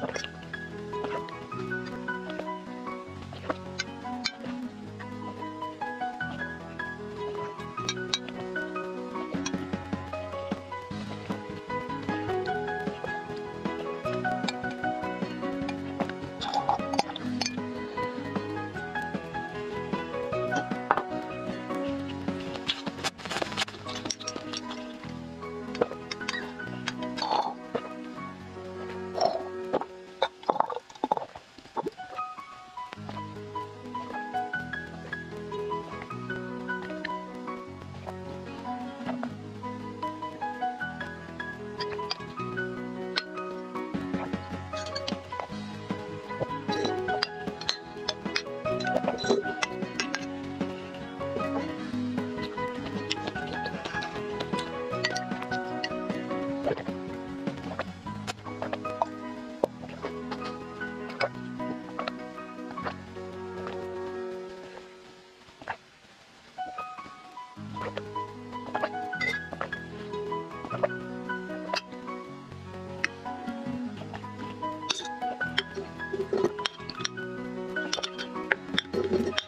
Thank you. Thank mm h m you.